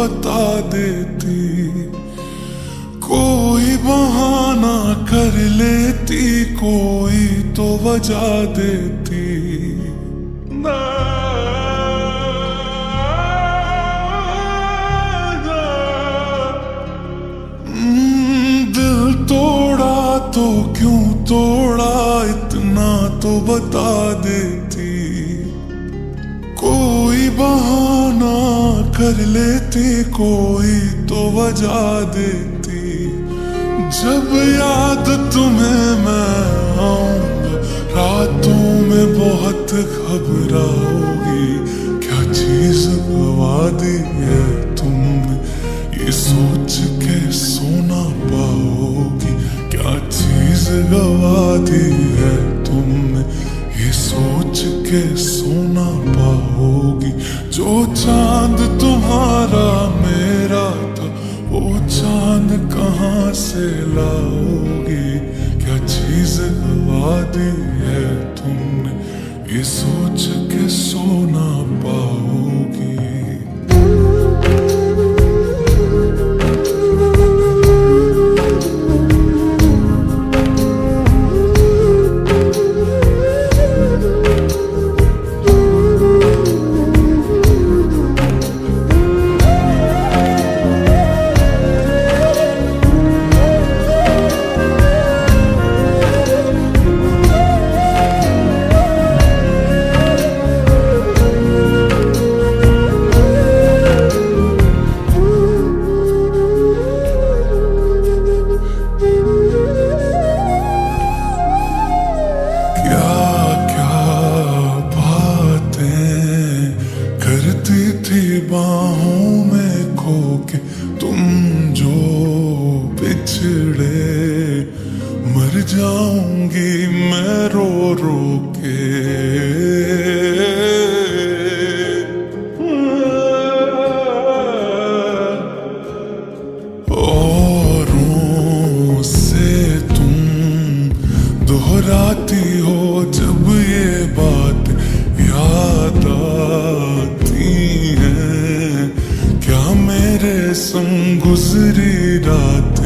बता देती कोई बहाना कर लेती कोई तो वजह देती। हम्म, दिल तोड़ा तो क्यों तोड़ा इतना तो बता देती। कोई बहाना कर लेती, कोई तो वजह देती। जब याद तुम्हें मैं आऊँगा, रातों में बहुत घबराओगी। क्या चीज़ गवा दी है तुमने? ये सोच के सोना पाओगी। क्या चीज़ गवा दी है तुमने? ये सोच के सोना जो चाँद तुम्हारा मेरा था, वो चाँद कहाँ से लाओगे? क्या चीज़ गवा दी है तुमने? ये सोच के सोना मर जाऊँगी मैं रो रो के। दोहराती हो जब ये बात याद आती है। क्या मेरे संग गुजरी रात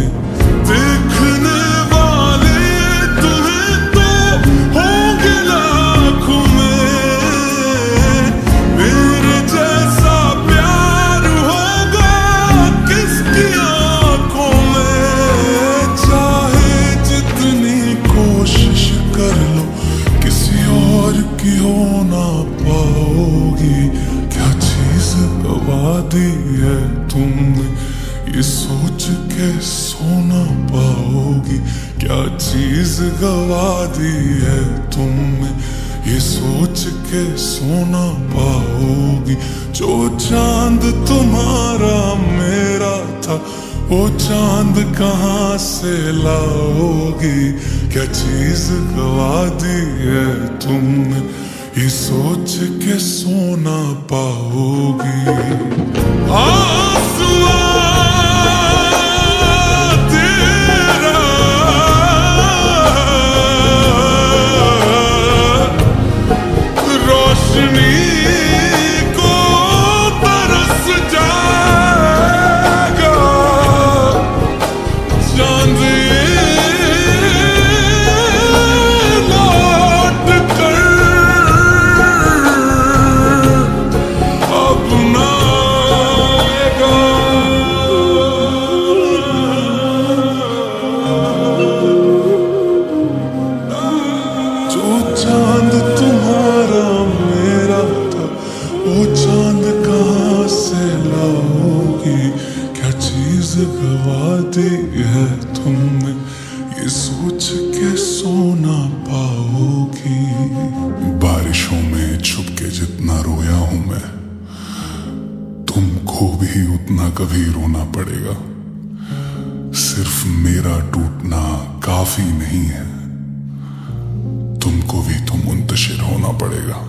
दी है तुमने ये सोच के सोना पाओगी। क्या चीज़ गवा दी है तुमने? ये सोच के सोना पाओगी। जो चाँद तुम्हारा मेरा था, वो चाँद कहाँ से लाओगी? क्या चीज़ गवा दी है तुमने? ये सोच के सोना पाओगी। आसुआ रोशनी को सोच के सोना पाओगी बारिशों में छुप के जितना रोया हूँ मैं, तुमको भी उतना कभी रोना पड़ेगा। सिर्फ़ मेरा टूटना काफ़ी नहीं है, तुमको भी तो मुंतशिर होना पड़ेगा।